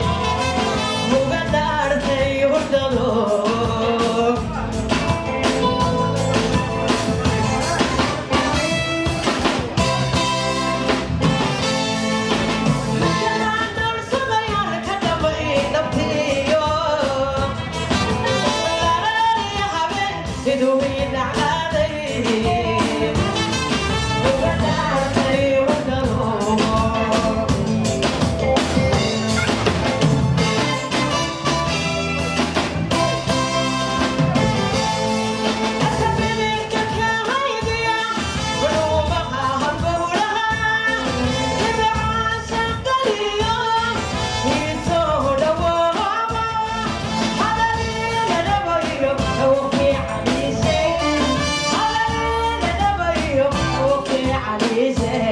哎。Mareje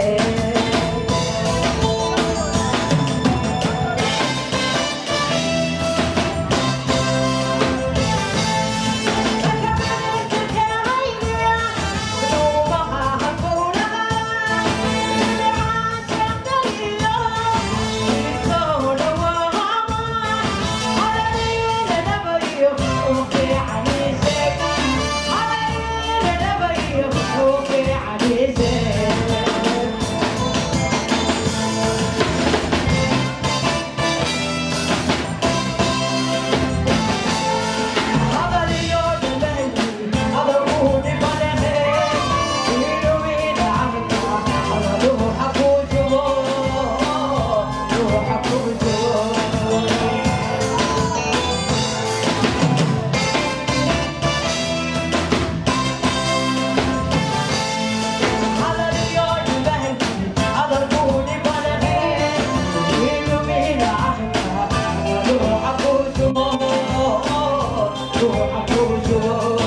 I told you.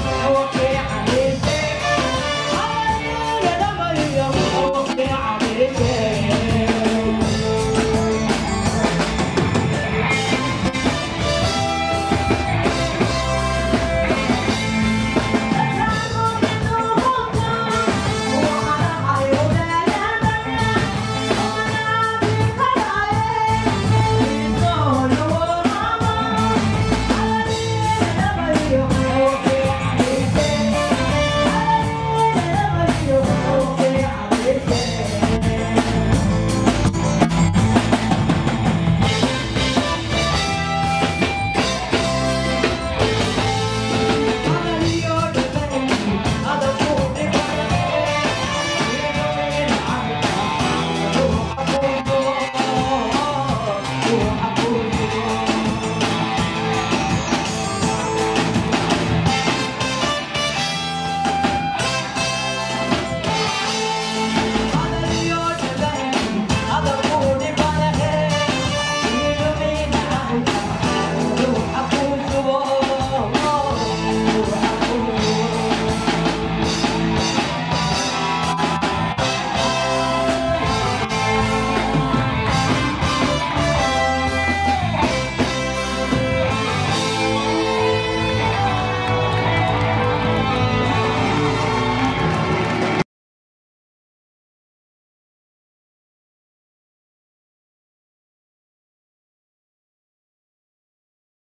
Okay.